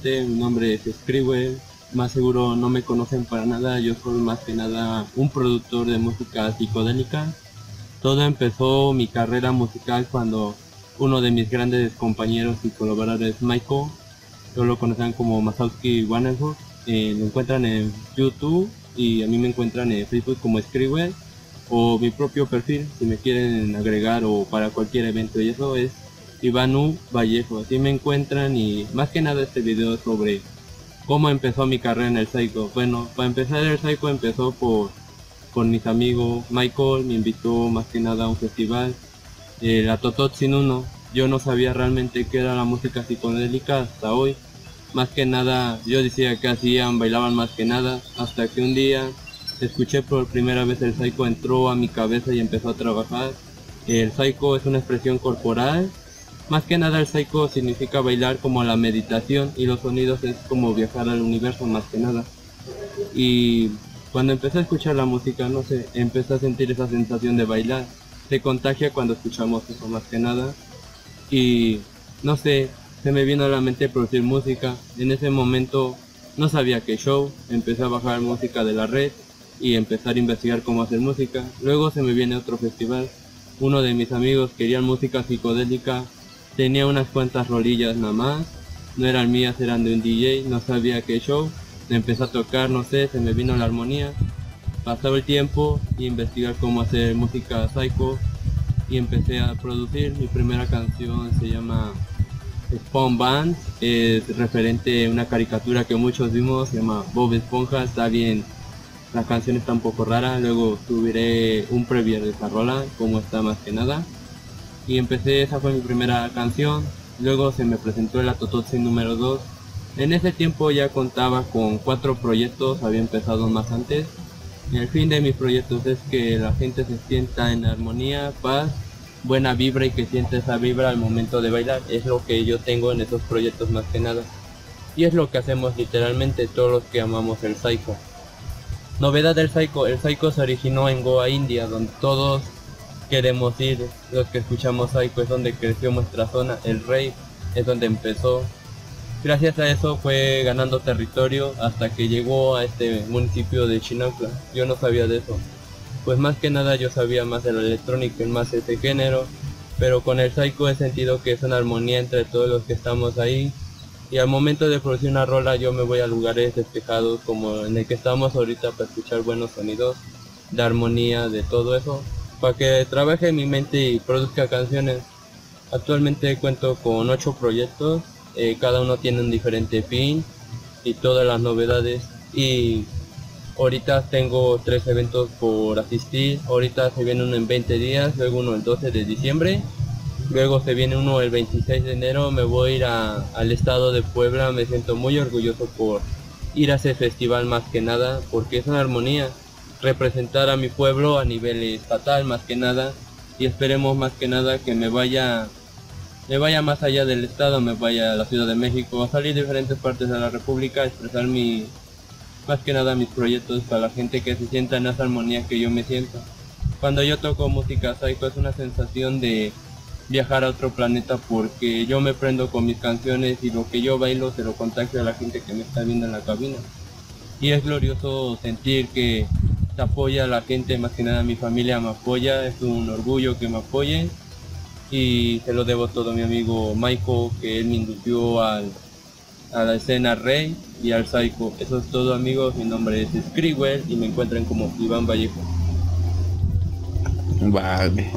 Gente, mi nombre es Scribble, más seguro no me conocen para nada, yo soy más que nada un productor de música psicodélica. Todo empezó mi carrera musical cuando uno de mis grandes compañeros y colaboradores, Michael, yo lo conocen como Masowski Wannerhood, eh, lo encuentran en YouTube y a mí me encuentran en Facebook como Scribble o mi propio perfil si me quieren agregar o para cualquier evento y eso es Ivanu Vallejo, así me encuentran y más que nada este video sobre cómo empezó mi carrera en el Psycho. Bueno, para empezar el Psycho empezó por, por mis amigos, Michael me invitó más que nada a un festival, eh, la Totot sin uno, yo no sabía realmente qué era la música psicodélica hasta hoy, más que nada yo decía que hacían, bailaban más que nada, hasta que un día escuché por primera vez el Psycho entró a mi cabeza y empezó a trabajar. El Psycho es una expresión corporal más que nada el psycho significa bailar como la meditación y los sonidos es como viajar al universo más que nada. Y cuando empecé a escuchar la música, no sé, empecé a sentir esa sensación de bailar. Se contagia cuando escuchamos eso más que nada. Y no sé, se me vino a la mente producir música. En ese momento no sabía qué show, empecé a bajar música de la red y empezar a investigar cómo hacer música. Luego se me viene otro festival. Uno de mis amigos quería música psicodélica Tenía unas cuantas rolillas nada más, no eran mías, eran de un DJ, no sabía qué show. Empecé a tocar, no sé, se me vino la armonía. Pasaba el tiempo y investigar cómo hacer música psycho y empecé a producir. Mi primera canción se llama Spawn Band, es referente a una caricatura que muchos vimos, se llama Bob Esponja, está bien, la canción está un poco rara, luego subiré un preview de esa rola, como está más que nada y empecé, esa fue mi primera canción, luego se me presentó el Atototsi número 2. En ese tiempo ya contaba con cuatro proyectos, había empezado más antes. El fin de mis proyectos es que la gente se sienta en armonía, paz, buena vibra y que siente esa vibra al momento de bailar. Es lo que yo tengo en esos proyectos más que nada. Y es lo que hacemos literalmente todos los que amamos el Psycho. Novedad del Psycho, el Psycho se originó en Goa, India, donde todos queremos ir, los que escuchamos ahí, pues donde creció nuestra zona, el rey es donde empezó. Gracias a eso fue ganando territorio hasta que llegó a este municipio de Chinaucla. Yo no sabía de eso. Pues más que nada yo sabía más de la electrónica y más ese género. Pero con el psycho he sentido que es una armonía entre todos los que estamos ahí. Y al momento de producir una rola yo me voy a lugares despejados como en el que estamos ahorita para escuchar buenos sonidos, de armonía, de todo eso para que trabaje mi mente y produzca canciones. Actualmente cuento con 8 proyectos, eh, cada uno tiene un diferente fin y todas las novedades. Y ahorita tengo tres eventos por asistir, ahorita se viene uno en 20 días, luego uno el 12 de diciembre, luego se viene uno el 26 de enero, me voy a ir al estado de Puebla, me siento muy orgulloso por ir a ese festival más que nada porque es una armonía representar a mi pueblo a nivel estatal más que nada y esperemos más que nada que me vaya me vaya más allá del estado, me vaya a la Ciudad de México, a salir diferentes partes de la República, a expresar mi más que nada mis proyectos para la gente que se sienta en esa armonía que yo me siento. Cuando yo toco música psycho es una sensación de viajar a otro planeta porque yo me prendo con mis canciones y lo que yo bailo se lo contacto a la gente que me está viendo en la cabina. Y es glorioso sentir que apoya a la gente, más que nada mi familia me apoya, es un orgullo que me apoyen y se lo debo todo a mi amigo Michael que él me indució al, a la escena Rey y al Psycho. Eso es todo amigos, mi nombre es Scriwell y me encuentran como Iván Vallejo. Vale.